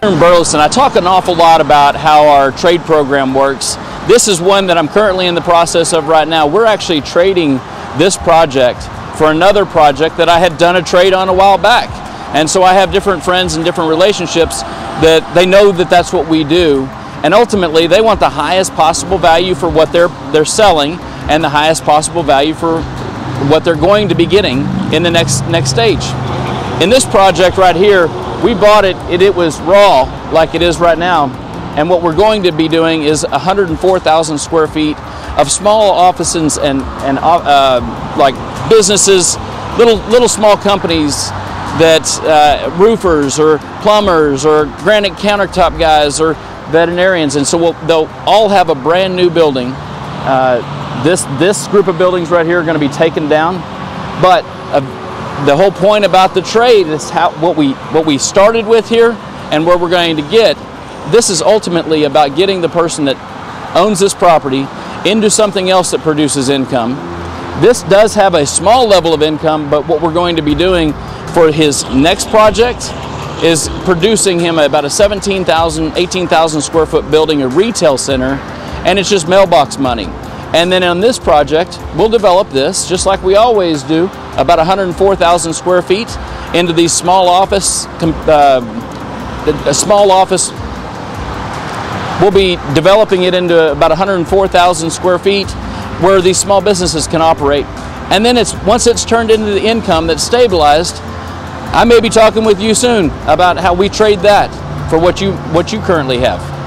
In Burleson, I talk an awful lot about how our trade program works. This is one that I'm currently in the process of right now. We're actually trading this project for another project that I had done a trade on a while back. And so I have different friends and different relationships that they know that that's what we do. And ultimately, they want the highest possible value for what they're they're selling and the highest possible value for what they're going to be getting in the next next stage. In this project right here, we bought it, it, it was raw like it is right now. And what we're going to be doing is 104,000 square feet of small offices and, and uh, like businesses, little, little small companies that uh, roofers or plumbers or granite countertop guys or veterinarians. And so we'll, they'll all have a brand new building. Uh, this, this group of buildings right here are going to be taken down. But uh, the whole point about the trade is how what we what we started with here and where we're going to get. This is ultimately about getting the person that owns this property into something else that produces income. This does have a small level of income, but what we're going to be doing for his next project is producing him about a 17,000, 18,000 square foot building, a retail center, and it's just mailbox money. And then on this project, we'll develop this just like we always do, about 104,000 square feet into these small office, uh, a small office. We'll be developing it into about 104,000 square feet where these small businesses can operate. And then it's once it's turned into the income that's stabilized, I may be talking with you soon about how we trade that for what you what you currently have.